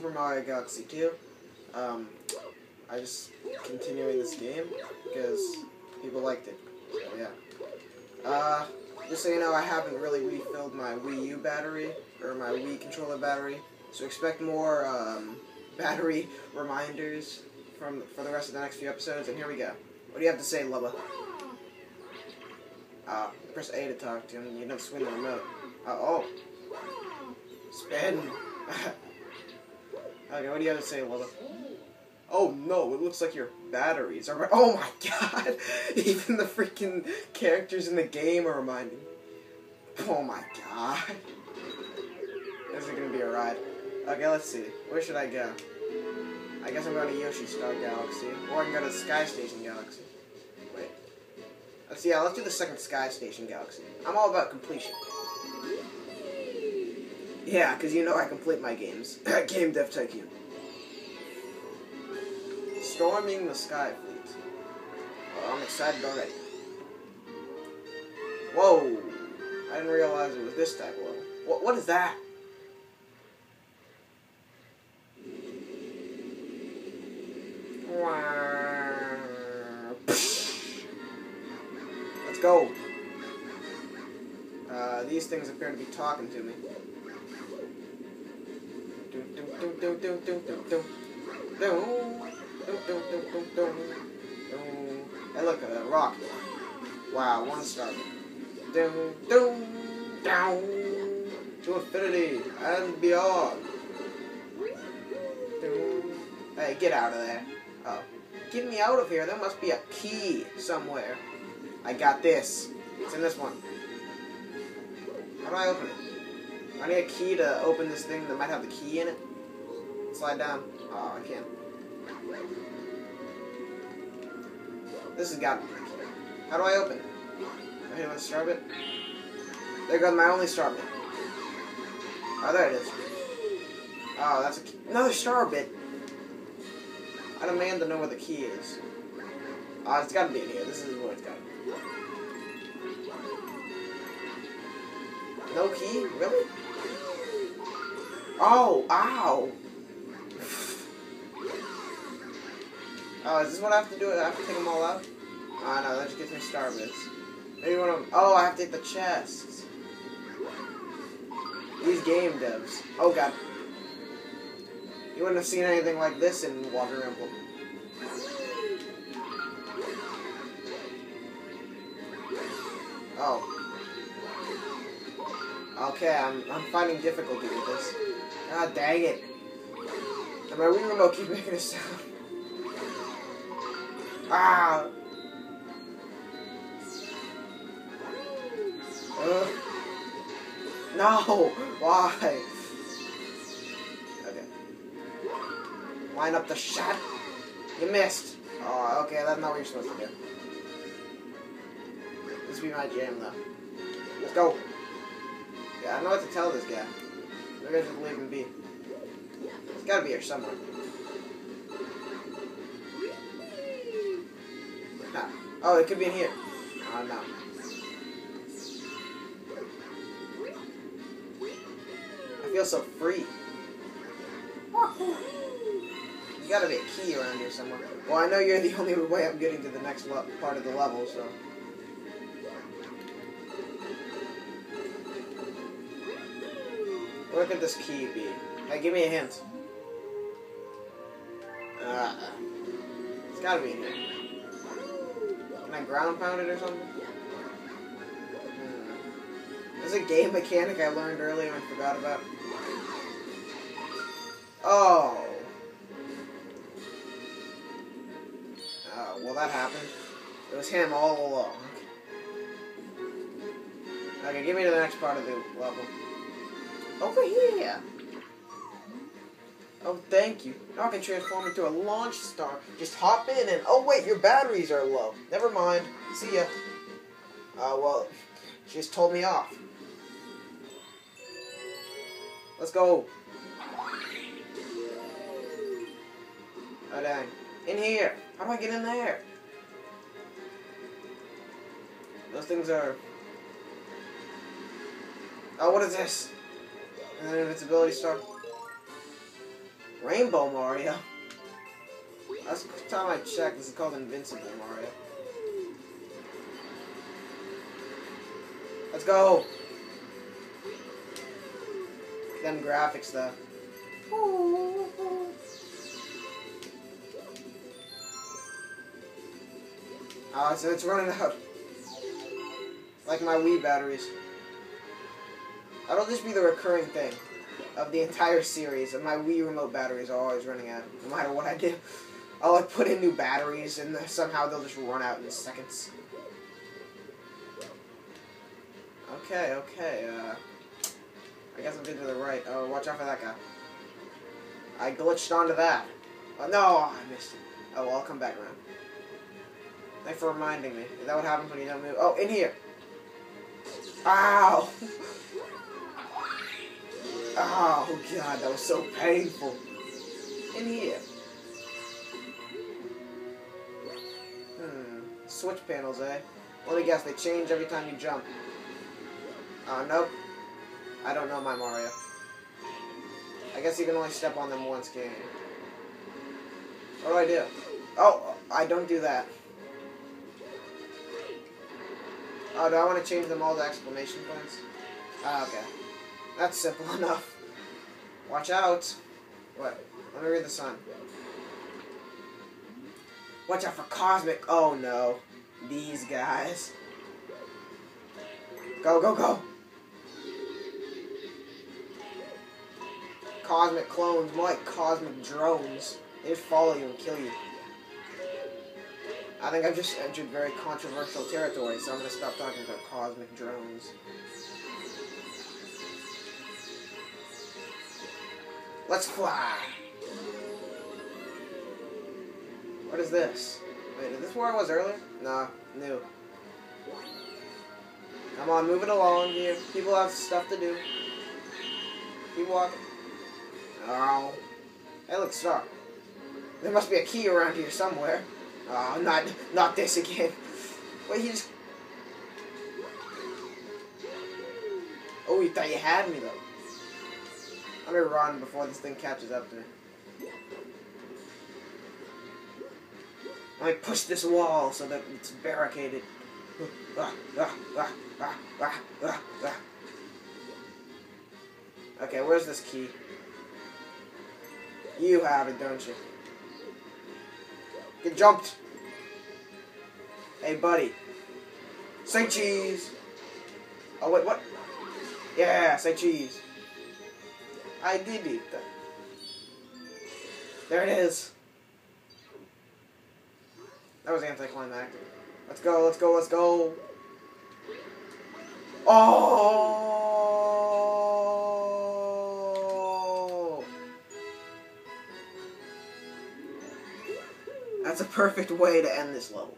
Super Mario Galaxy 2. Um, I just continuing this game because people liked it. So yeah. Uh, just so you know, I haven't really refilled my Wii U battery or my Wii controller battery, so expect more um, battery reminders from for the rest of the next few episodes. And here we go. What do you have to say, Lubba? Uh, press A to talk to him. You don't swing the remote. Uh, oh. Spin. okay, what do you have to say, Lubba? Oh no, it looks like your batteries are. Oh my god! Even the freaking characters in the game are reminding. me. Oh my god. This is gonna be a ride. Okay, let's see. Where should I go? I guess I'm going to Yoshi Star Galaxy. Or I can go to Sky Station Galaxy. Wait. Let's see, yeah, let's do the second Sky Station Galaxy. I'm all about completion. Yeah, because you know I complete my games. Game Dev Tycoon. Storming the Sky Fleet. I'm excited already. Whoa! I didn't realize it was this type of level. What, what is that? Let's go. Uh, these things appear to be talking to me. Hey, look, a rock. Wow, one star. Dum, dum, down to infinity and beyond. Hey, get out of there. Oh. Get me out of here. There must be a key somewhere. I got this. It's in this one. How do I open it? I need a key to open this thing that might have the key in it. Slide down. Oh, I can't. This has got. How do I open it? I hit it with a star bit. There goes my only star bit. Oh, there it is. Oh, that's a another star bit. I demand to know where the key is. Ah, it's gotta be in here. This is where it's gotta be. No key? Really? Oh, ow! Oh, is this what I have to do? I have to take them all out? Ah, no, that just gets me star bits. Maybe one of them. Oh, I have to hit the chests. These game devs. Oh, God. You wouldn't have seen anything like this in Water Emblem. Oh. Okay, I'm, I'm finding difficulty with this. Ah, dang it. And my Wii remote keep making a sound. Ah! Uh, no! Why? Okay. Line up the shot. You missed. Oh, okay, that's not what you're supposed to do. This would be my jam, though. Let's go. Yeah, I don't know what to tell this guy. Maybe I just leave him be. It's gotta be here somewhere. Oh, it could be in here. Oh, no. I feel so free. There's gotta be a key around here somewhere. Well, I know you're the only way I'm getting to the next part of the level, so... Where could this key be? Hey, give me a hint. Uh, it's gotta be in here. Can I ground pound it or something? Hmm. There's a game mechanic I learned earlier and forgot about. Oh. Oh, well that happened. It was him all along. Okay, give me to the next part of the level. Over here! Oh, thank you. Now I can transform into a launch star. Just hop in and... Oh, wait, your batteries are low. Never mind. See ya. Uh, well, she just told me off. Let's go. Oh, dang. In here. How do I get in there? Those things are... Oh, what is this? An invincibility star. Rainbow Mario. Last time I checked, this is called Invincible Mario. Let's go! Them graphics, though. Oh, so it's running out. Like my Wii batteries. That'll just be the recurring thing of the entire series. And my Wii remote batteries are always running out, no matter what I do. I'll like put in new batteries, and somehow they'll just run out in seconds. Okay, okay. Uh, I guess I'm good to the right. Oh, watch out for that guy. I glitched onto that. Oh, no, I missed it. Oh, well, I'll come back around. Thanks for reminding me. Is that what happens when you don't move? Oh, in here. Ow! oh, God, that was so painful. In here. Hmm. Switch panels, eh? Me guess, they change every time you jump. Oh, nope. I don't know my Mario. I guess you can only step on them once, can you? What do I do? Oh, I don't do that. Oh, do I want to change them all to exclamation points? Ah, okay. That's simple enough. Watch out. What? Let me read the sign. Watch out for Cosmic. Oh, no. These guys. Go, go, go. Cosmic clones, more like cosmic drones. They just follow you and kill you. I think I've just entered very controversial territory, so I'm to stop talking about cosmic drones. Let's fly! What is this? Wait, is this where I was earlier? Nah, new. Come on, move it along here. People have stuff to do. Keep walking. Oh. Hey, look, stop. There must be a key around here somewhere. Oh, not not this again. Wait, he just... Oh, you thought you had me, though. Let me run before this thing catches up to me. Let me push this wall so that it's barricaded. Okay, where's this key? You have it, don't you? Get jumped. Hey, buddy. Say cheese. Oh, wait, what? Yeah, say cheese. I did it. There it is. That was anticlimactic. Let's go, let's go, let's go. Oh! That's a perfect way to end this level.